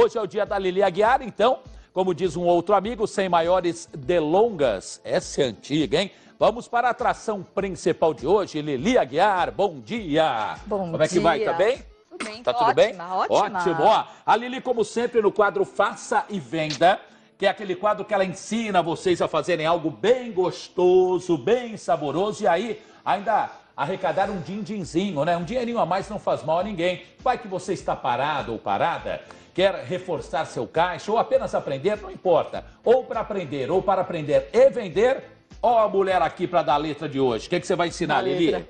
Hoje é o dia da Lili Aguiar, então, como diz um outro amigo, sem maiores delongas. Essa é antiga, hein? Vamos para a atração principal de hoje, Lili Aguiar, bom dia! Bom Como é que vai, tá bem? Tudo bem, Tá tudo ótima, bem? ótima. Ótimo. Ó, a Lili, como sempre, no quadro Faça e Venda, que é aquele quadro que ela ensina vocês a fazerem algo bem gostoso, bem saboroso, e aí ainda arrecadar um din-dinzinho, né? Um dinheirinho a mais não faz mal a ninguém. Vai que você está parado ou parada, quer reforçar seu caixa ou apenas aprender, não importa. Ou para aprender, ou para aprender e vender, ó a mulher aqui para dar a letra de hoje. O que, que você vai ensinar, Lili?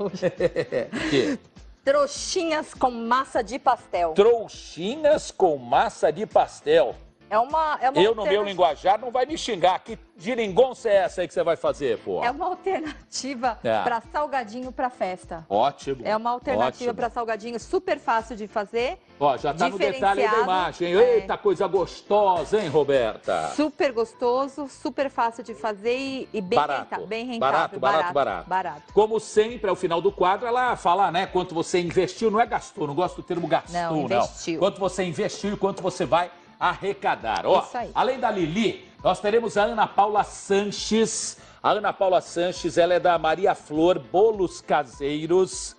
Trouxinhas com massa de pastel. Trouxinhas com massa de pastel. É uma, é uma Eu, no meu linguajar, não vai me xingar. Que geringonça é essa aí que você vai fazer, pô? É uma alternativa É. para salgadinho para festa. Ótimo. É uma alternativa para salgadinho super fácil de fazer, Ó, já tá no detalhe da imagem. é. Eita, coisa gostosa, hein, Roberta? super gostoso, super fácil de fazer e, e bem, Barato. renta- bem rentável. Barato, barato, barato. barato. Como sempre, ao final do quadro, ela fala, né, quanto você investiu, não é gastou, não gosto do termo gastou, Não, não. investiu. Quanto você investiu e quanto você vai arrecadar. Ó, Isso aí. além da Lili, nós teremos a Ana Paula Sanches. A Ana Paula Sanches, ela é da Maria Flor Bolos Caseiros.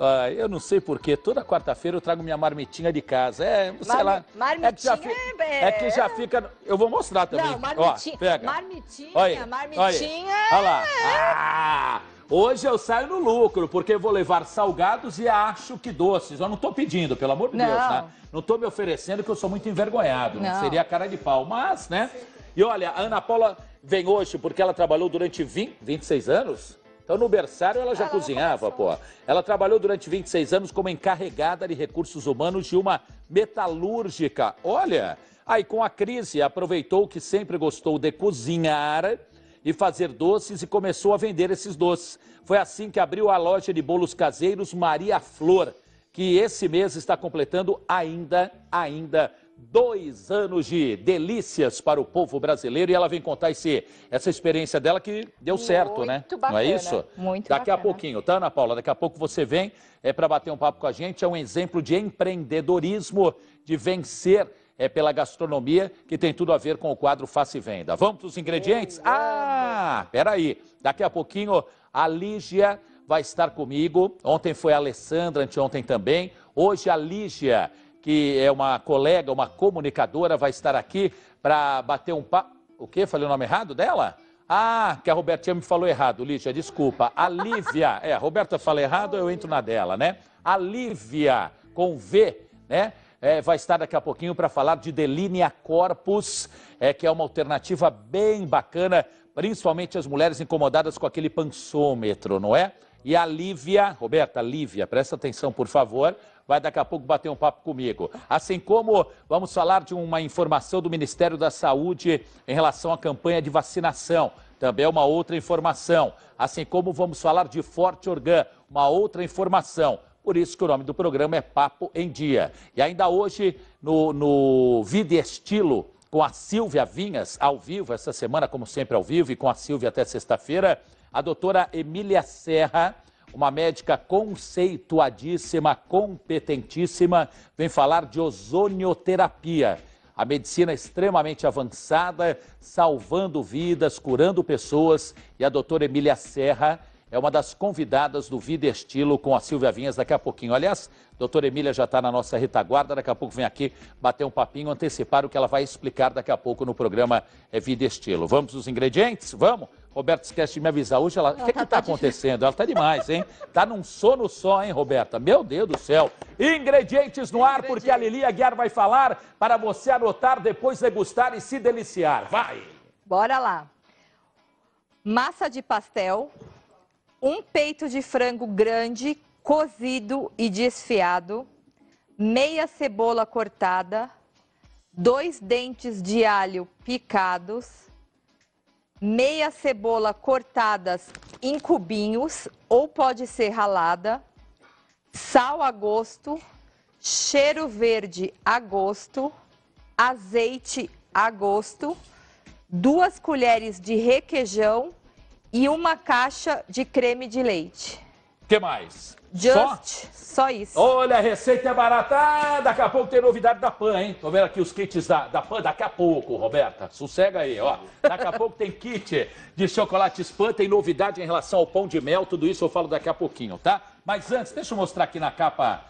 Ah, eu não sei porquê, toda quarta-feira eu trago minha marmitinha de casa. É, sei Marmi- lá. é que já, marmitinha fi- é- é que já fica. Eu vou mostrar também. Não, Ó, marmitinha, pega. marmitinha, Olha, marmitinha. Olha, olha lá. Ah, hoje eu saio no lucro, porque vou levar salgados e acho que doces. Eu não tô pedindo, pelo amor de Não. Deus, né? Não tô me oferecendo que eu sou muito envergonhado. Não. Seria cara de pau, mas, né? E olha, a Ana Paula vem hoje porque ela trabalhou durante 20, 26 anos. Então, no berçário, ela já Ela cozinhava, pô. Ela trabalhou durante 26 anos como encarregada de recursos humanos de uma metalúrgica. Olha, aí com a crise aproveitou que sempre gostou de cozinhar e fazer doces e começou a vender esses doces. Foi assim que abriu a loja de bolos caseiros Maria Flor, que esse mês está completando ainda, ainda dois anos de delícias para o povo brasileiro e ela vem contar esse, essa experiência dela que deu certo, né? Muito Não é bacana, isso? muito Daqui a bacana. pouquinho, tá, Ana Paula? Daqui a pouco você vem é, para bater um papo com a gente. É um exemplo de empreendedorismo, de vencer é, pela gastronomia, que tem tudo a ver com o quadro Faça e Venda. Vamos para os ingredientes? Ah, peraí. Daqui a pouquinho a Lígia vai estar comigo. Ontem foi a Alessandra, anteontem também. Hoje a Lígia, que é uma colega, uma comunicadora, vai estar aqui para bater um papo. O quê? Falei o nome errado dela? Ah, que a Robertinha me falou errado, Lígia, desculpa. A Lívia, é, a Roberta fala errado, eu entro na dela, né? A Lívia, com V, né? É, vai estar daqui a pouquinho para falar de Delinea Corpus, é, que é uma alternativa bem bacana, principalmente as mulheres incomodadas com aquele pansômetro, não é? E a Lívia, Roberta, Lívia, presta atenção, por favor, vai daqui a pouco bater um papo comigo. Assim como vamos falar de uma informação do Ministério da Saúde em relação à campanha de vacinação. Também é uma outra informação. Assim como vamos falar de Forte Organ, uma outra informação. Por isso que o nome do programa é Papo em Dia. E ainda hoje, no, no Vida e Estilo, com a Silvia Vinhas, ao vivo, essa semana, como sempre, ao vivo, e com a Silvia até sexta-feira, a doutora Emília Serra, uma médica conceituadíssima, competentíssima, vem falar de ozonioterapia. A medicina extremamente avançada, salvando vidas, curando pessoas. E a doutora Emília Serra é uma das convidadas do Vida Estilo com a Silvia Vinhas daqui a pouquinho. Aliás, a doutora Emília já está na nossa retaguarda, daqui a pouco vem aqui bater um papinho, antecipar o que ela vai explicar daqui a pouco no programa é Vida Estilo. Vamos os ingredientes? Vamos? Roberto esquece de me avisar. Hoje ela. O que tá- está tá de- acontecendo? Ela está demais, hein? Tá num sono só, hein, Roberta? Meu Deus do céu. Ingredientes no ar, porque a Lili Aguiar vai falar para você anotar, depois degustar e se deliciar. Vai! Bora lá. Massa de pastel, um peito de frango grande, cozido e desfiado, meia cebola cortada, dois dentes de alho picados, meia cebola cortadas em cubinhos ou pode ser ralada, sal a gosto, cheiro verde a gosto, azeite a gosto, duas colheres de requeijão e uma caixa de creme de leite. O que mais? Just Só isso. Olha, a receita é barata. Ah, daqui a pouco tem novidade da PAN, hein? Tô vendo aqui os kits da, da PAN daqui a pouco, Roberta. Sossega aí, ó. Daqui a pouco tem kit de chocolates PAN, tem novidade em relação ao pão de mel, tudo isso eu falo daqui a pouquinho, tá? Mas antes, deixa eu mostrar aqui na capa,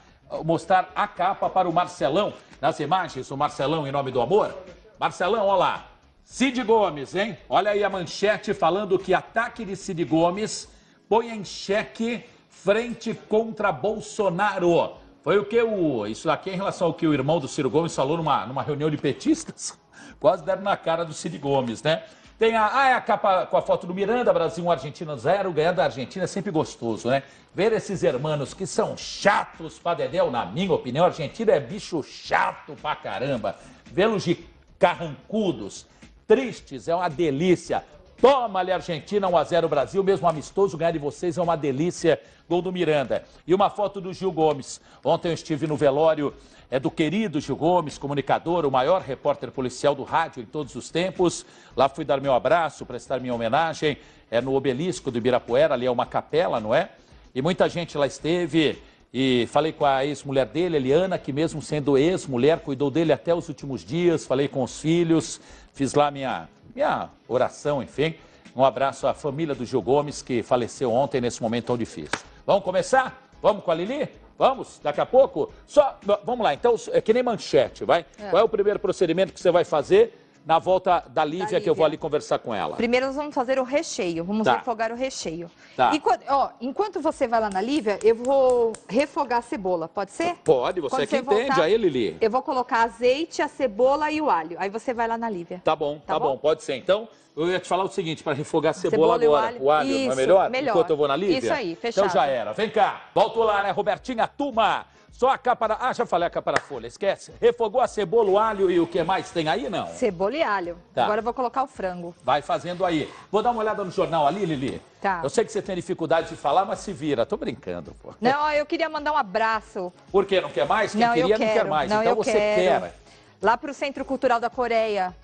mostrar a capa para o Marcelão, nas imagens, o Marcelão em nome do amor. Marcelão, olha lá. Cid Gomes, hein? Olha aí a manchete falando que ataque de Cid Gomes põe em xeque frente contra Bolsonaro. Foi o que o. Isso aqui é em relação ao que o irmão do Ciro Gomes falou numa, numa reunião de petistas. Quase deram na cara do Cid Gomes, né? Tem a, ah, é a capa com a foto do Miranda, Brasil 1, Argentina 0, ganhando da Argentina é sempre gostoso, né? Ver esses hermanos que são chatos pra Dedéu, na minha opinião, a Argentina é bicho chato pra caramba. Vê-los de carrancudos, tristes, é uma delícia. Toma ali, Argentina, 1x0 Brasil, mesmo amistoso, ganhar de vocês é uma delícia. Gol do Miranda. E uma foto do Gil Gomes. Ontem eu estive no velório é do querido Gil Gomes, comunicador, o maior repórter policial do rádio em todos os tempos. Lá fui dar meu abraço, prestar minha homenagem. É no obelisco do Ibirapuera, ali é uma capela, não é? E muita gente lá esteve. E falei com a ex-mulher dele, Eliana, que mesmo sendo ex-mulher, cuidou dele até os últimos dias. Falei com os filhos, fiz lá minha minha oração, enfim. Um abraço à família do Gil Gomes, que faleceu ontem nesse momento tão difícil. Vamos começar? Vamos com a Lili? Vamos? Daqui a pouco? Só, vamos lá, então, é que nem manchete, vai? É. Qual é o primeiro procedimento que você vai fazer na volta da Lívia, da Lívia, que eu vou ali conversar com ela. Primeiro nós vamos fazer o recheio, vamos tá. refogar o recheio. Tá. Enquanto, ó, enquanto você vai lá na Lívia, eu vou refogar a cebola, pode ser? Pode, você Quando que você entende voltar, aí, Lili. Eu vou colocar azeite, a cebola e o alho, aí você vai lá na Lívia. Tá bom, tá, tá bom? bom? pode ser. Então, eu ia te falar o seguinte, para refogar a cebola, cebola agora. O alho, o alho Isso, não é melhor? melhor? Enquanto eu vou na Lívia? Isso aí, fechado. Então já era. Vem cá, volto lá, né, Robertinha Tuma. Só a capa da... Ah, já falei a capa da folha, esquece. Refogou a cebola, o alho e o que mais tem aí, não? Cebola e alho. Tá. Agora eu vou colocar o frango. Vai fazendo aí. Vou dar uma olhada no jornal ali, Lili. Tá. Eu sei que você tem dificuldade de falar, mas se vira. Tô brincando, pô. Não, eu queria mandar um abraço. Por quê? Não quer mais? Quem não, queria não quer mais. Não, então você quero. quer. Lá pro Centro Cultural da Coreia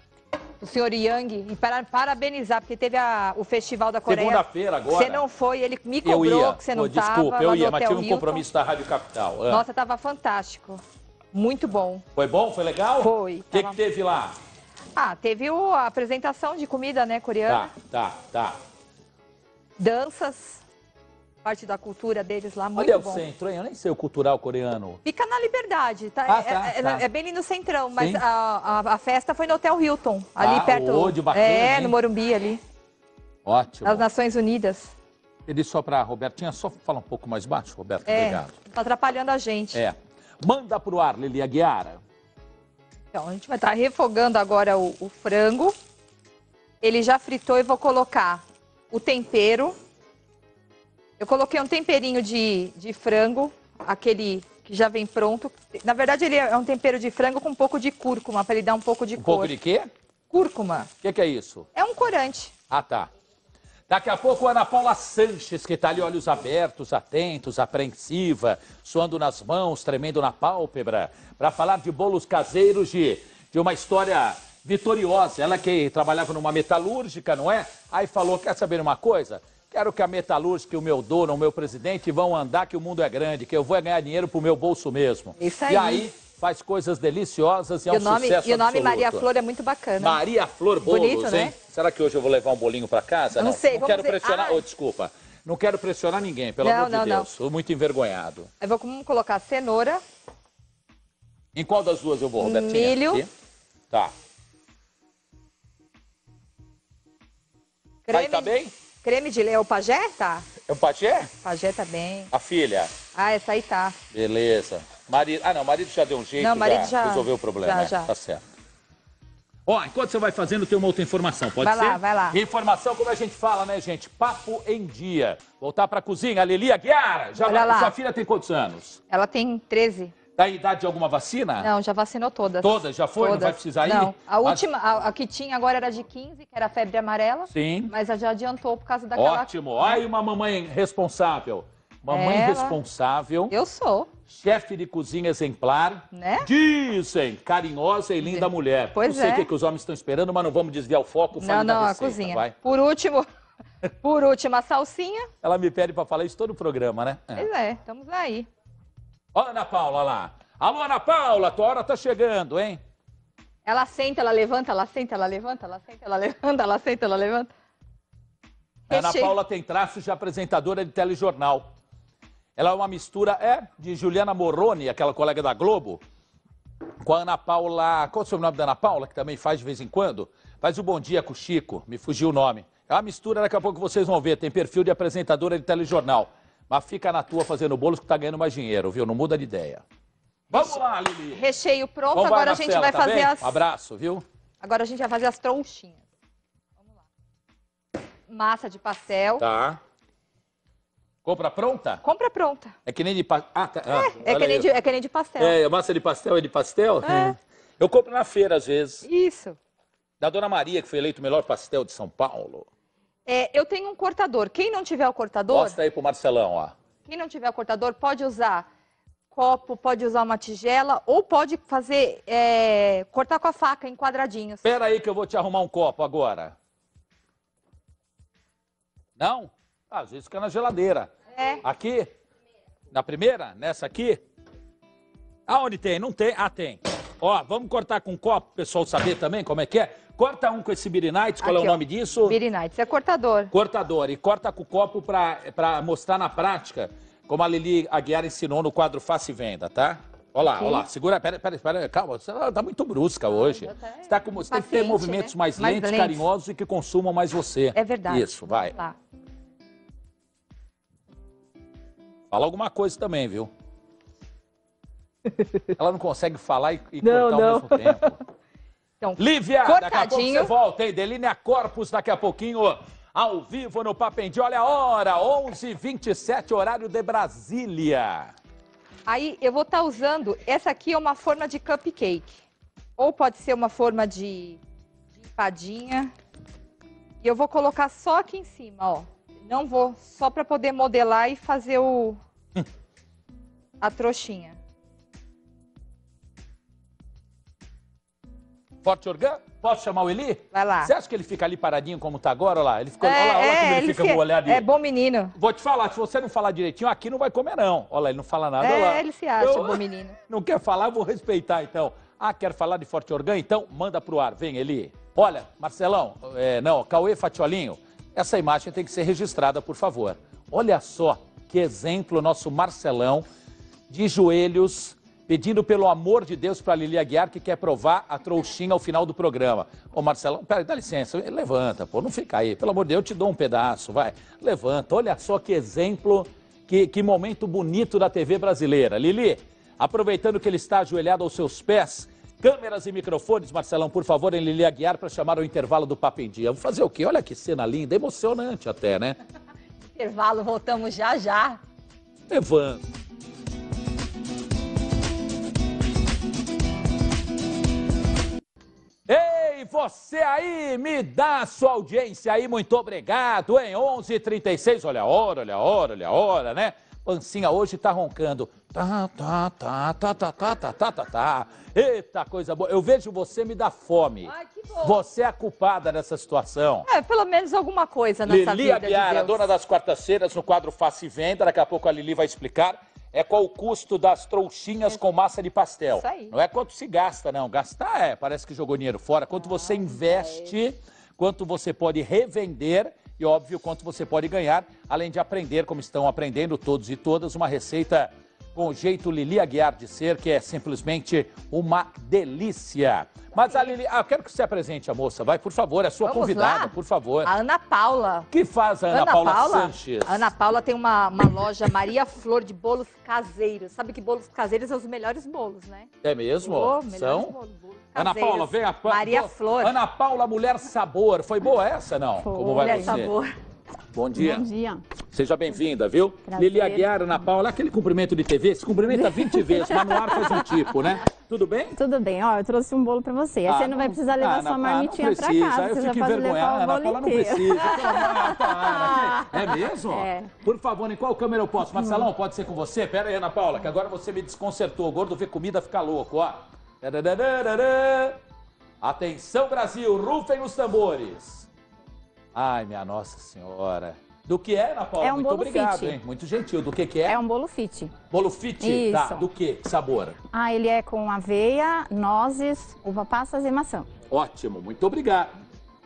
o senhor Yang e para, parabenizar, porque teve a, o Festival da Coreia. Segunda-feira agora. Você não foi, ele me cobrou que você não estava. Desculpa, eu ia, mas tive um compromisso da Rádio Capital. Ah. Nossa, estava fantástico. Muito bom. Foi bom? Foi legal? Foi. O que, tava... que teve lá? Ah, teve o, a apresentação de comida, né, coreana. Tá, tá, tá. Danças parte da cultura deles lá, muito Olha bom. Olha o centro, hein? Eu nem sei o cultural coreano. Fica na Liberdade, tá? Ah, tá, é, é tá. é, bem ali no centrão, mas a, a, a, festa foi no Hotel Hilton, ali ah, perto. Oh, de bacana, é, hein? no Morumbi ali. Ótimo. Nas Nações Unidas. Ele só para Robertinha, só fala um pouco mais baixo, Roberto, é, obrigado. Tá atrapalhando a gente. É. Manda pro ar, Lili Aguiara. Então, a gente vai estar tá refogando agora o, o frango. Ele já fritou e vou colocar o tempero eu coloquei um temperinho de, de frango, aquele que já vem pronto. Na verdade, ele é um tempero de frango com um pouco de cúrcuma, para ele dar um pouco de um cor. Um pouco de quê? Cúrcuma. O que, que, é isso? É um corante. Ah, tá. Daqui a pouco, Ana Paula Sanches, que está ali, olhos abertos, atentos, apreensiva, suando nas mãos, tremendo na pálpebra, para falar de bolos caseiros de, de uma história vitoriosa. Ela que trabalhava numa metalúrgica, não é? Aí falou, quer saber uma coisa? Quero que a metalúrgica, o meu dono, o meu presidente vão andar que o mundo é grande, que eu vou ganhar dinheiro pro meu bolso mesmo. Isso aí. E aí faz coisas deliciosas e, e é um nome, sucesso E o nome absoluto. Maria Flor é muito bacana. Maria Flor Bolos, Bonito, hein? Né? Será que hoje eu vou levar um bolinho para casa? Não, não sei. Não quero dizer... pressionar. Ah. Oh, desculpa. Não quero pressionar ninguém, pelo não, amor não, de Deus. Estou muito envergonhado. Eu vou colocar cenoura. Em qual das duas eu vou, Robertinha? Milho. Aqui? Tá. Creme Aí tá bem? Creme de leite. É o pajé, tá? É o pajé? Pajé tá bem. A filha? Ah, essa aí tá. Beleza. Marido... Ah, não, marido já deu um jeito, não, marido já, já resolveu o problema. Já, né? já. Tá certo. Ó, enquanto você vai fazendo, tem uma outra informação, pode vai ser? Vai lá, vai lá. Informação, como a gente fala, né, gente? Papo em dia. Voltar pra cozinha, a Lili Aguiar. Já Olha lá. Sua filha tem quantos anos? Ela tem 13. Da idade de alguma vacina? Não, já vacinou todas. Todas? Já foi? Todas. Não vai precisar ir? Não. A última, a, a, que tinha agora era de 15, que era febre amarela. Sim. Mas já adiantou por causa daquela... Ótimo. Aí uma mamãe responsável. Mamãe Ela... responsável. Eu sou. Chefe de cozinha exemplar. Né? Dizem, carinhosa e linda mulher. Pois não sei é. o que, que os homens estão esperando, mas não vamos desviar o foco. Não, não, receita, a cozinha. Vai. Por último... Por último, a salsinha. Ela me pede para falar isso todo o programa, né? Pois é, estamos aí. Olha a Ana Paula lá. Alô, Ana Paula, tua hora tá chegando, hein? Ela senta, ela levanta, ela senta, ela levanta, ela senta, ela levanta, ela senta, ela levanta. A Ana. Paula tem traços de apresentadora de telejornal. Ela é uma mistura, é, de Juliana Moroni, aquela colega da Globo, com a Ana Paula. Qual é o sobrenome da Ana Paula, que também faz de vez em quando? Faz o Bom Dia com o Chico, me fugiu o nome. É uma mistura, daqui a pouco vocês vão ver. Tem perfil de apresentadora de telejornal. Mas fica na tua fazendo bolos que tá ganhando mais dinheiro, viu? Não muda de ideia. Vamos lá, Lili. Recheio pronto, Vamos, agora a Marcela, gente vai tá fazer bem? as. Um abraço, viu? Agora a gente vai fazer as trouxinhas. Vamos lá. Massa de pastel. Tá. Compra pronta? Compra pronta. É que nem de pastel. Ah, tá. Ah, É que, nem de, é que nem de pastel. É, massa de pastel é de pastel? É. Eu compro na feira, às vezes. Isso. Da Dona Maria, que foi eleito o melhor pastel de São Paulo. É, eu tenho um cortador. Quem não tiver o cortador, Mostra aí pro Marcelão, ó. quem não tiver o cortador, pode usar copo, pode usar uma tigela ou pode fazer é, cortar com a faca em quadradinhos. Espera aí que eu vou te arrumar um copo agora. Não? Ah, às vezes fica na geladeira. É. Aqui? Na primeira? Nessa aqui? Aonde tem? Não tem? Ah, tem. Ó, vamos cortar com um copo, pessoal saber também como é que é. Corta um com esse Birinites, qual é Aqui, o ó. nome disso? Beery Nights é cortador. cortador e corta com o copo para mostrar na prática, como a Lili Aguiar ensinou no quadro Face e Venda, tá? Olha lá, olha lá, segura, pera, pera, pera, calma, você tá muito brusca hoje. tá- Você, tá com, você tem que ter Paciente, movimentos né? mais Mais lentos, carinhosos e que consumam mais você. É verdade. Isso, vai. Fala alguma coisa também, viu? Ela não consegue falar e, e Não, cortar não. ao mesmo tempo. Então, Lívia, daqui a pouco Cortadinho. você volta, hein? Delinea Corpus, daqui a pouquinho, ao vivo no Papendi. Olha a hora, 11h27, horário de Brasília. Aí eu vou estar usando, essa aqui é uma forma de cupcake. Ou pode ser uma forma de, de empadinha. E eu vou colocar só aqui em cima, ó. Não vou, só para poder modelar e fazer o a trouxinha. Forte Organ, posso chamar o Eli? Vai lá. Você acha que ele fica ali paradinho como tá agora? Olha lá, ele ficou, É, olha lá, olha é, como ele, ele fica se- molhado. é bom menino. Vou te falar, se você não falar direitinho, aqui não vai comer não. Olha lá, ele não fala nada. olha lá. É, ele se acha Eu- bom menino. Não quer falar, eu vou respeitar então. Ah, quer falar de Forte Organ? Então manda pro ar, vem Eli. Olha, Marcelão, é, não, Cauê Fatiolinho, essa imagem tem que ser registrada, por favor. Olha só que exemplo nosso Marcelão de joelhos pedindo pelo amor de Deus para Lili Aguiar que quer provar a trouxinha ao final do programa. Ô Marcelão, peraí, dá licença, levanta, pô, não fica aí, pelo amor de Deus, eu te dou um pedaço, vai, levanta, olha só que exemplo, que, que momento bonito da TV brasileira. Lili, aproveitando que ele está ajoelhado aos seus pés, câmeras e microfones, Marcelão, por favor, em Lili Aguiar para chamar o intervalo do Papo em Dia. Vamos fazer o quê? Olha que cena linda, emocionante até, né? Intervalo, voltamos já já. Levanta. Você aí, me dá a sua audiência aí, muito obrigado, hein? 11h36, olha a hora, olha a hora, olha a hora, né? Pancinha hoje tá roncando. Tá, tá, tá, tá, tá, tá, tá, tá, tá, tá. Eita, coisa boa. Eu vejo você me dá fome. Ai, que bom. Você é a culpada dessa situação. É, pelo menos alguma coisa nessa Lili vida Aguiar, de Deus. dona das quartas-feiras no quadro Face e Venda, daqui a pouco a Lili vai explicar, é qual o custo das trouxinhas com massa de pastel. Isso aí. Não é quanto se gasta, não. Gastar é, parece que jogou dinheiro fora. Quanto você investe, quanto você pode revender e, óbvio, quanto você pode ganhar, além de aprender, como estão aprendendo todos e todas, uma receita com o jeito Lili Aguiar de ser, que é simplesmente uma delícia. Mas a Lili, ah, eu quero que você apresente a moça, vai, por favor, é sua Vamos convidada, lá? por favor. A Ana Paula. O que faz a Ana, Paula, Sanches? A Ana Paula tem uma, uma loja Maria Flor de bolos caseiros. Sabe que bolos caseiros são os melhores bolos, né? É mesmo? Melhores São? bolos, bolos Ana. Paula, vem a Maria Flor. Ana Paula, Mulher Sabor. Foi boa essa, não? Como vai Mulher você? sabor. Bom dia. Bom dia. Seja bem-vinda, viu? Prazer. Lili Aguiar, Ana Paula, aquele cumprimento de TV, se cumprimenta 20 vezes, mas no ar faz um tipo, né? Tudo bem? Tudo bem, ó, eu trouxe um bolo pra você. Ah, você não, vai precisar levar ah, sua não, marmitinha ah, não pra precisa. casa, Eu você já fico pode levar envergonhado, o Ana Paula não inteiro. precisa. Amor- para. É mesmo? É. Por favor, em qual câmera eu posso? Marcelão, pode ser com você? Pera aí, Ana Paula, que agora você me desconcertou. O gordo vê comida, fica louco, ó. Atenção, Brasil, rufem os tambores. Ai, minha Nossa Senhora. Do que é, Ana Paula? É um Muito bolo obrigado, fit. hein? Muito gentil. Do que que é? É um bolo fit. Bolo fit? Tá. Isso. Do que? Que sabor? Ah, ele é com aveia, nozes, uva passas e maçã. Ótimo, muito obrigado.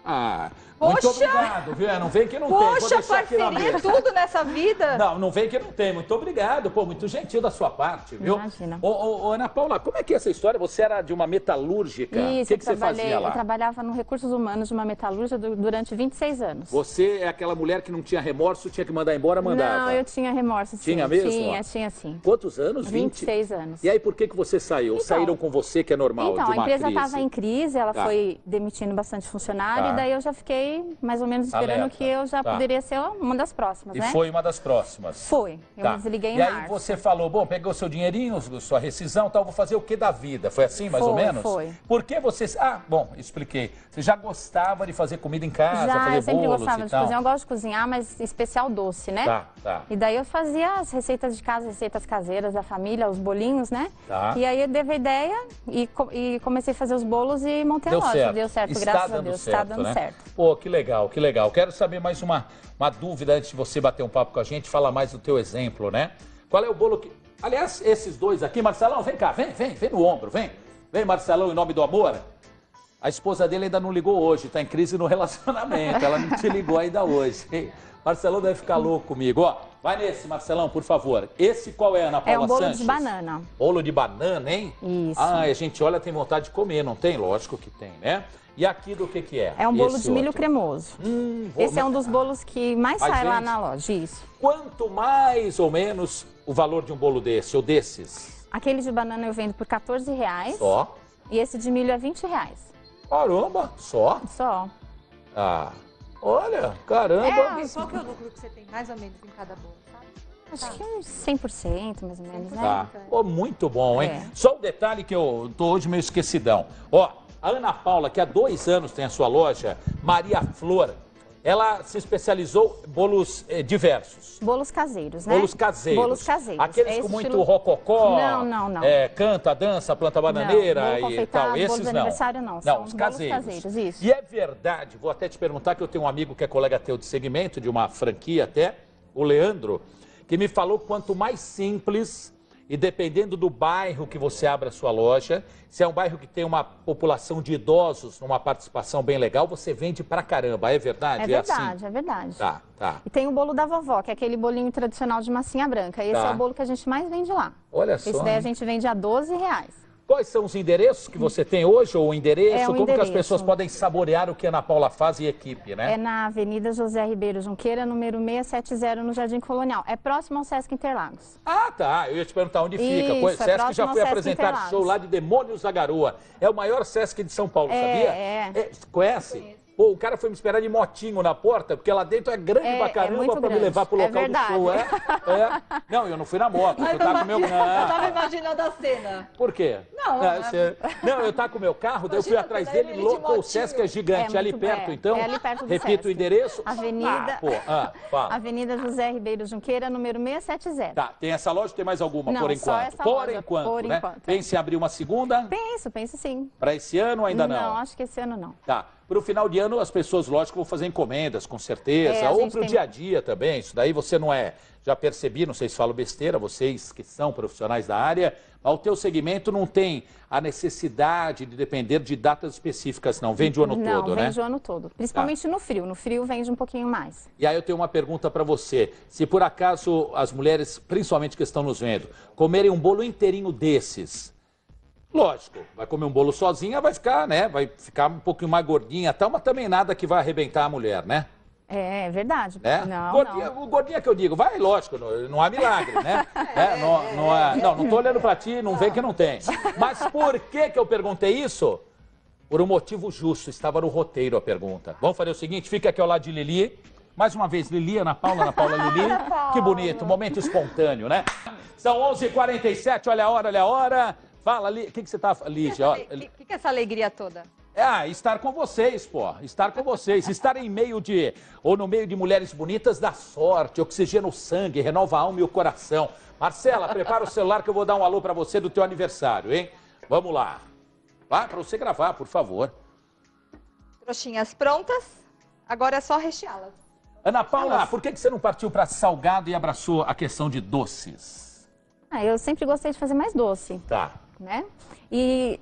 Ah, muito Poxa! obrigado, viu? É, Não vem que não tem. Poxa, aqui na parceria, tudo nessa vida. Não, não vem que não tem. Muito obrigado, pô, muito gentil da sua parte, viu? Imagina. Ô, ô, ô, Ana Paula, como é que é essa história? Você era de uma metalúrgica. o Isso, que, eu, que você fazia lá? eu trabalhava no Recursos Humanos de uma metalúrgica du- durante 26 anos. Você é aquela mulher que não tinha remorso, tinha que mandar embora, mandava. Não, eu tinha remorso, sim. Tinha mesmo? Tinha, tinha sim. Quantos anos? 20? 26 anos. E aí, por que, que você saiu? Então- Saíram com você, que é normal, Então, de a empresa estava em crise, ela Tá. foi demitindo bastante funcionário, Tá. e daí eu já fiquei mais ou menos esperando Alerta. que eu já Tá. poderia ser uma das próximas, E né? foi uma das próximas. Foi. Eu Tá. me desliguei em E aí março. você falou, bom, pegou seu dinheirinho, sua rescisão, tal, vou fazer o que da vida? Foi assim, mais ou Foi, menos? foi. Por que você... Ah, bom, expliquei. Você já gostava de fazer comida em casa, Já, fazer eu sempre bolos gostava e de tal? cozinhar. Eu gosto de cozinhar, mas especial doce, né? Tá, tá. E daí eu fazia as receitas de casa, receitas caseiras da família, os bolinhos, né? Tá. E aí eu dei a ideia e, e comecei a fazer os bolos e montei Deu a loja. certo. Deu certo, Está graças a Deus. certo, Está dando né? certo. Pô, que legal, que legal. Quero saber mais uma, uma dúvida antes de você bater um papo com a gente, falar mais do teu exemplo, né? Qual é o bolo que... Aliás, esses dois aqui, Marcelão, vem cá, vem, vem, vem no ombro, vem. Vem, Marcelão, em nome do amor. A esposa dele ainda não ligou hoje, está em crise no relacionamento. Ela não te ligou ainda hoje. Marcelão deve ficar louco comigo. Ó, vai nesse, Marcelão, por favor. Esse qual é, Ana Paula É um bolo Sanches? de banana. Bolo de banana, hein? Isso. Ah, a gente olha, tem vontade de comer, não tem? Lógico que tem, né? E aqui do que que é? É um bolo Esse de milho outro? cremoso. Hum, vou- Esse é um dos bolos que mais Mas sai lá vende? na loja. Isso. Quanto mais ou menos o valor de um bolo desse ou desses? Aquele de banana eu vendo por 14 reais. Só? E esse de milho é 20 reais. Caramba, só? Só. Ah, olha, caramba. É, Qual que é o lucro que você tem mais ou menos em cada bolo, sabe? Acho que uns 100% mais ou menos, né? Tá. Pô, muito bom, hein? É. Só um detalhe que eu tô hoje meio esquecidão. Ó, a Ana Paula, que há dois anos tem a sua loja, Maria Flor, ela se especializou em bolos eh, diversos. Bolos caseiros, né? Bolos caseiros. Bolos caseiros. Aqueles É com esse muito estilo- rococó. Não, não, não. é, canta, dança, planta bananeira bolo e tal. Esses de não. aniversário não, Não, são os caseiros. caseiros, isso. E é verdade, vou até te perguntar que eu tenho um amigo que é colega teu de segmento, de uma franquia até, o Leandro, que me falou quanto mais simples e dependendo do bairro que você abre a sua loja, se é um bairro que tem uma população de idosos numa participação bem legal, você vende pra caramba. É verdade? É verdade, assim? é verdade. Tá, tá. E tem o bolo da vovó, que é aquele bolinho tradicional de massinha branca. Esse Tá. é o bolo que a gente mais vende lá. Olha Esse só. daí a hein? gente vende a 12 reais. Quais são os endereços que você tem hoje, ou o endereço? É, o Como que as endereço. pessoas podem saborear o que a Ana Paula faz e equipe, né? É na Avenida José Ribeiro Junqueira, número 670, no Jardim Colonial. É próximo ao Sesc Interlagos. Ah, tá. Eu ia te perguntar onde fica. Isso, Pô, é Sesc já foi apresentar show lá de Demônios da Garoa. É o maior Sesc de São Paulo, É, sabia? é. Conhece? Pô, o cara foi me esperar de motinho na porta, porque lá dentro é grande É, pra é caramba muito pra me grande. levar pro É local do verdade. show. É? é? Não, eu não fui na moto. Eu tava com meu. Eu tava imaginando a cena. Por quê? Não, não, é- você- não, eu tava com o meu carro, daí eu fui atrás dele, ele de louco, o motinho. Sesc é gigante, É ali perto, é, então. é ali perto do Repito Sesc. o endereço. Avenida- Ah, pô, ah, fala. Avenida José Ribeiro Junqueira, número 670. Tá, tem essa loja, tem mais alguma Não, por só enquanto? essa por loja, enquanto, por né? enquanto. Pense em abrir uma segunda Penso, penso sim. para esse ano ou ainda não? Não, acho que esse ano não. Tá. Para o final de ano, as pessoas, lógico, vão fazer encomendas, com certeza. É, ou para o tem- dia a dia também. Isso daí você não é. Já percebi, não sei se falo besteira, vocês que são profissionais da área, mas o teu segmento não tem a necessidade de depender de datas específicas, não. Vende o ano não, todo, né? vende o ano todo. Principalmente no frio. No frio vende um pouquinho mais. E aí eu tenho uma pergunta para você. Se por acaso as mulheres, principalmente que estão nos vendo, comerem um bolo inteirinho desses, lógico, vai comer um bolo sozinha, vai ficar, né? Vai ficar um pouquinho mais gordinha, tal, mas também nada que vai arrebentar a mulher, né? É, é verdade. né? Não, gordinha, não. O gordinha que eu digo, vai, lógico, não, não há milagre, né? É, não, não, é- não, não tô olhando para ti, não vem que não tem. Mas por que que eu perguntei isso? Por um motivo justo, estava no roteiro a pergunta. Vamos fazer o seguinte, fica aqui ao lado de Lili. Mais uma vez, Lili, Ana Paula, Ana Paula, Lili. Que bonito, momento espontâneo, né? São 11h47, olha a hora, olha a hora. Fala, o que, que você tá... Lígia, O que, que, que é essa alegria toda? ah, estar com vocês, pô. Estar com vocês. Estar em meio de. Ou no meio de mulheres bonitas dá sorte, oxigena o sangue, renova a alma e o coração. Marcela, prepara o celular que eu vou dar um alô pra você do teu aniversário, hein? Vamos lá. Vai pra você gravar, por favor. Trouxinhas prontas. Agora é só recheá-las. Ana Paula, por que que você não partiu para salgado e abraçou a questão de doces? Ah, eu sempre gostei de fazer mais doce, Tá. né? E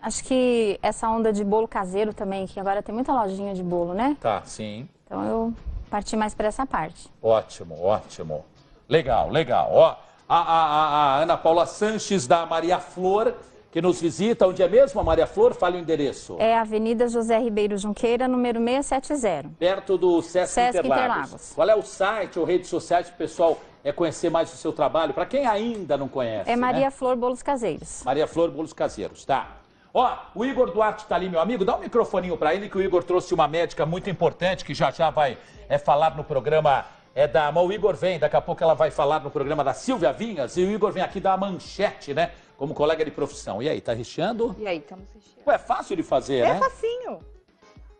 acho que essa onda de bolo caseiro também, que agora tem muita lojinha de bolo, né? Tá, sim. Então eu parti mais para essa parte. Ótimo, ótimo. Legal, legal. Ó, a, a, a- Ana Paula Sanches da Maria Flor, que nos visita. Onde é mesmo a Maria Flor? Fale o endereço. É Avenida José Ribeiro Junqueira, número 670. Perto do Sesc, Sesc Interlagos. Interlagos. Qual é o site ou redes sociais para o pessoal é, conhecer mais o seu trabalho? Para quem ainda não conhece. É Maria né? Flor Bolos Caseiros. Maria Flor Bolos Caseiros, tá? Ó, o Igor Duarte tá ali, meu amigo. Dá um microfoninho para ele que o Igor trouxe uma médica muito importante que já já vai é, falar no programa é da. Mas o Igor vem, daqui a pouco ela vai falar no programa da Silvia Vinhas e o Igor vem aqui dar uma manchete, né? Como colega de profissão. E aí, tá recheando? E aí, estamos recheando. Ué, é fácil de fazer, É né? facinho.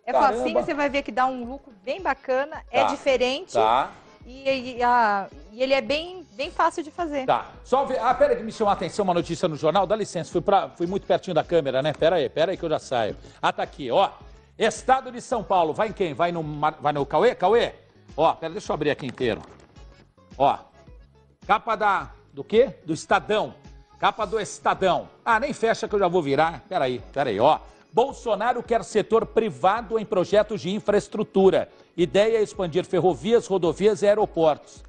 É Caramba. facinho, você vai ver que dá um lucro bem bacana, é Tá. diferente Tá, e, e, a- e ele é bem, bem fácil de fazer. tá. Só ver. Ah, pera aí que me chamou a atenção uma notícia no jornal. Dá licença, fui, pra... fui muito pertinho da câmera, né? Pera aí, pera aí que eu já saio. Ah, tá aqui, ó. Estado de São Paulo, vai em quem? Vai no, vai no Cauê? Cauê? Ó, pera, deixa eu abrir aqui inteiro. Ó, capa da, do quê? Do Estadão. Capa do Estadão. Ah, nem fecha que eu já vou virar. Peraí, peraí, ó. Bolsonaro quer setor privado em projetos de infraestrutura. Ideia é expandir ferrovias, rodovias e aeroportos.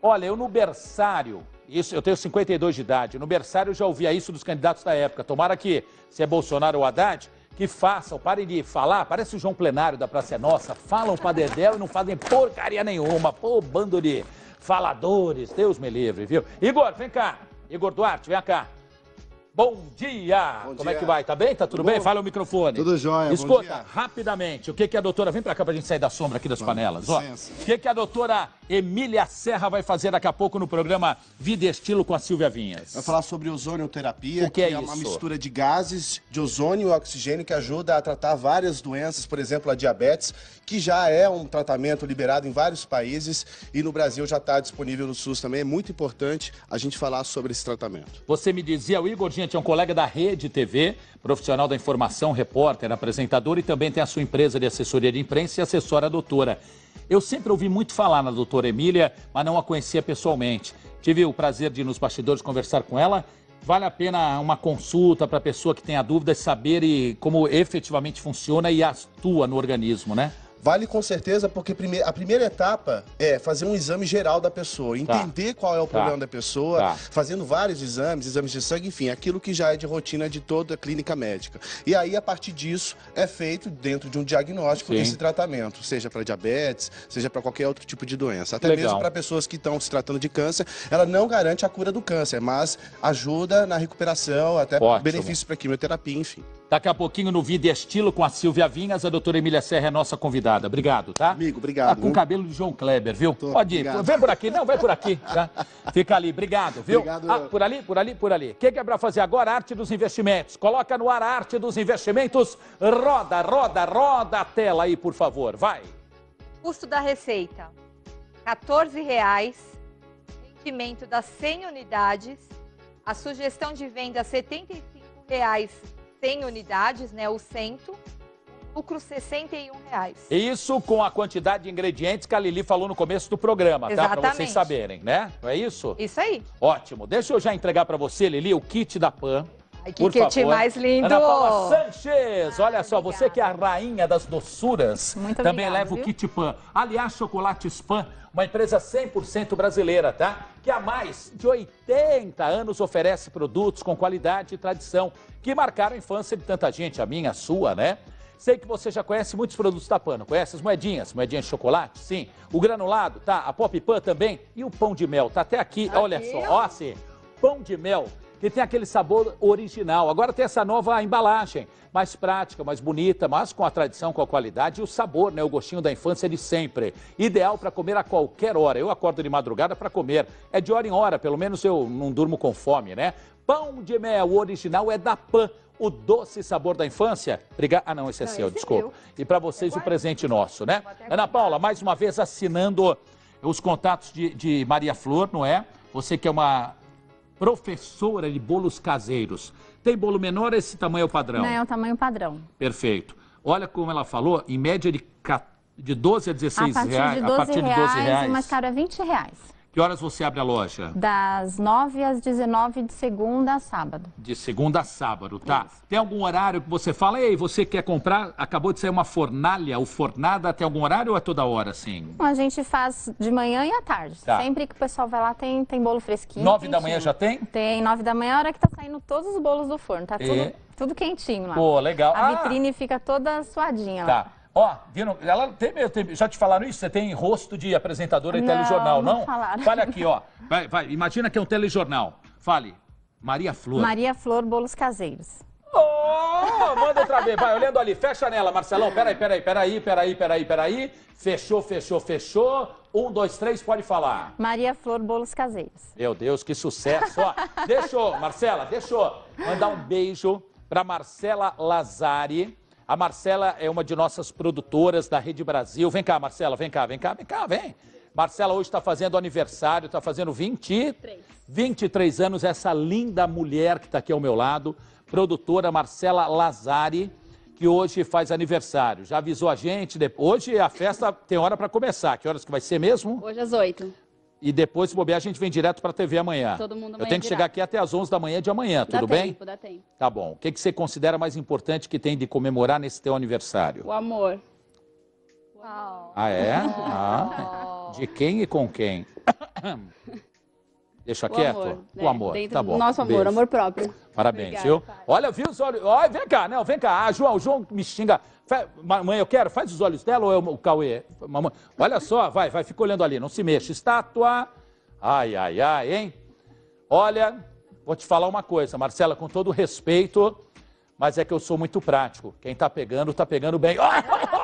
Olha, eu no berçário, isso, eu tenho 52 de idade, no berçário já ouvia isso dos candidatos da época. Tomara que, se é Bolsonaro ou Haddad, que façam, parem de falar, parece o João Plenário da Praça é Nossa, falam pra Dedéu e não fazem porcaria nenhuma. Pô, bando de faladores, Deus me livre, viu? Igor, vem cá. Igor Duarte, vem cá. Bom dia! Bom Como é dia. que vai? Tá bem? Tá tudo Tudo bem? bom? Fala o microfone. Tudo jóia, Escuta, rapidamente, o que, que a doutora... Vem pra cá pra gente sair da sombra aqui das panelas. Ó, o que, que a doutora Emília Serra vai fazer daqui a pouco no programa Vida e Estilo com a Silvia Vinhas? Vai falar sobre ozonioterapia, O que é uma isso? mistura de gases, de ozônio e oxigênio que ajuda a tratar várias doenças, por exemplo, a diabetes, que já é um tratamento liberado em vários países e no Brasil já está disponível no SUS também. É muito importante a gente falar sobre esse tratamento. Você me dizia, o Igor, gente, é um colega da Rede TV, profissional da informação, repórter, apresentador e também tem a sua empresa de assessoria de imprensa e assessora doutora. Eu sempre ouvi muito falar na doutora Emília, mas não a conhecia pessoalmente. Tive o prazer de ir nos bastidores conversar com ela. Vale a pena uma consulta para a pessoa que tenha dúvidas saber e como efetivamente funciona e atua no organismo, né? Vale com certeza, porque a primeira etapa é fazer um exame geral da pessoa, Tá. entender qual é o Tá. problema da pessoa, Tá. fazendo vários exames, exames de sangue, enfim, aquilo que já é de rotina de toda a clínica médica. E aí, a partir disso, é feito dentro de um diagnóstico Sim. esse tratamento, seja para diabetes, seja para qualquer outro tipo de doença. Até Legal. mesmo para pessoas que estão se tratando de câncer, ela não garante a cura do câncer, mas ajuda na recuperação, até Ótimo. benefícios para quimioterapia, enfim. Daqui a pouquinho no Vida e Estilo com a Silvia Vinhas, a doutora Emília Serra é nossa convidada. Obrigado, tá? Amigo, obrigado, Tá com viu? cabelo de João Kleber, viu? Tô, Pode ir. obrigado. Vem por aqui. Não, vai por aqui, tá? Fica ali. Obrigado, viu? Obrigado. Ah, por ali, por ali, por ali. O que que é pra fazer agora? Arte dos investimentos. Coloca no ar a arte dos investimentos. Roda, roda, roda a tela aí, por favor. Vai. Custo da receita, 14 reais. Vendimento das 100 unidades. A sugestão de venda, 75 reais 100 unidades, né? O cento. Lucro, 61 reais. Isso com a quantidade de ingredientes que a Lili falou no começo do programa, tá? Pra vocês Exatamente. saberem, né? Não é isso? Isso aí. Ótimo. Deixa eu já entregar pra você, Lili, o kit da PAN. Que Por kit favor. mais lindo! Ana Paula Sanches, olha só, obrigada. você que é a rainha das doçuras, Muito também obrigada, leva o viu? kit Pan. Aliás, Chocolates Pan, uma empresa 100% brasileira, tá? Que há mais de 80 anos oferece produtos com qualidade e tradição que marcaram a infância de tanta gente, a minha, a sua, né? Sei que você já conhece muitos produtos da Pan, não conhece as moedinhas? Moedinhas de chocolate? Sim. O granulado, tá? A Pop Pan também. E o pão de mel, tá até aqui, olha Aqui, só, ó. ó assim, pão de mel, que tem aquele sabor original. Agora tem essa nova embalagem, mais prática, mais bonita, mas com a tradição, com a qualidade e o sabor, né? O gostinho da infância de sempre. Ideal para comer a qualquer hora. Eu acordo de madrugada para comer. É de hora em hora, pelo menos eu não durmo com fome, né? Pão de mel, o original é da Pan. O doce sabor da infância. Obrigado. Ah, não, esse é Não, seu, esse é desculpa. E para vocês o presente nosso, né? Ana. Paula, mais uma vez assinando os contatos de, de Maria Flor, não é? Você que é uma professora de bolos caseiros. Tem bolo menor, esse tamanho é o padrão? Não, é o tamanho padrão. Perfeito. Olha como ela falou, em média de De 12 a 16 a partir reais. de 12, a partir de 12 reais, reais. o mais caro é 20 reais. Que horas você abre a loja? Das 9 às 19 de segunda a sábado. De segunda a sábado, tá? Tem algum horário que você fala, ei, você quer comprar? Acabou de sair uma fornalha ou fornada, tem algum horário ou é toda hora, assim? A gente faz de manhã e à tarde. Tá. Sempre que o pessoal vai lá, tem, tem bolo fresquinho. Nove da manhã quentinho. já tem? Tem, 9 da manhã é a hora que tá saindo todos os bolos do forno. Tá E? tudo, tudo quentinho lá. Pô, legal. A Ah, vitrine fica toda suadinha lá. Tá. Ó, viram? Ela tem, tem- já te falaram isso? Você tem rosto de apresentadora de Não, telejornal, não? não falaram. Fale aqui, ó. Vai, vai. Imagina que é um telejornal. Fale. Maria Flor. Maria Flor Bolos Caseiros. Oh, manda outra vez, vai, olhando ali, fecha nela, Marcelão, peraí, peraí, peraí, peraí, peraí, peraí, fechou, fechou, fechou, um, dois, três, pode falar. Maria Flor Bolos Caseiros. Meu Deus, que sucesso, ó, deixou, Marcela, deixou, mandar um beijo pra Marcela Lazari, a Marcela é uma de nossas produtoras da Rede Brasil, vem cá, Marcela, vem cá, vem cá, vem cá, vem. Marcela hoje está fazendo aniversário, está fazendo 20, 23 anos, essa linda mulher que está aqui ao meu lado, produtora Marcela Lazari, que hoje faz aniversário. Já avisou a gente, hoje a festa tem hora para começar, que horas que vai ser mesmo? Hoje às 8. E depois, se bobear, a gente vem direto para a TV amanhã. Todo mundo Eu amanhã tenho que chegar direto. aqui até às 11 da manhã de amanhã, Dá tudo bem? tempo, dá tempo. Tá bom. O que, que você considera mais importante que tem de comemorar nesse teu aniversário? O amor. Ah, é? Ah, de quem e com quem? Deixa O quieto? amor. O né? amor. Dentro tá do bom. nosso amor, Beijo. amor próprio. Parabéns, Obrigada, viu? pai. Olha, viu os olhos? Olha, vem cá, não, vem cá. Ah, João, o João me xinga. Mãe, eu quero, faz os olhos dela ou é o Cauê? Mamãe, olha só, vai, vai, fica olhando ali, não se mexa. Estátua. Ai, ai, ai, hein? Olha, vou te falar uma coisa, Marcela, com todo respeito, mas é que eu sou muito prático. Quem tá pegando, tá pegando bem. Ai,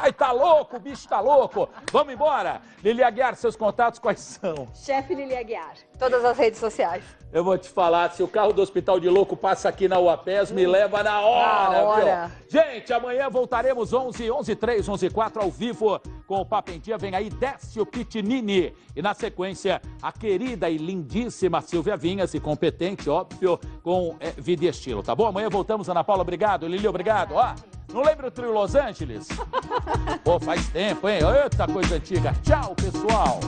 ai, tá louco, o bicho tá louco. Vamos embora. Lili Aguiar, seus contatos quais são? Chefe Lili Aguiar. Todas as redes sociais. Eu vou te falar, se o carro do Hospital de Louco passa aqui na UAPES, me leva na hora, Na hora. Gente, amanhã voltaremos 11, 11, 3, 11, 4 ao vivo com o Papo em Dia. Vem aí Décio Pitinini. E na sequência, a querida e lindíssima Silvia Vinhas e competente, óbvio, com eh, vida e estilo, tá bom? Amanhã voltamos, Ana Paula, obrigado. Lili, obrigado. Ó, não lembra o trio Los Angeles? Pô, faz tempo, hein? Eita coisa antiga. Tchau, pessoal.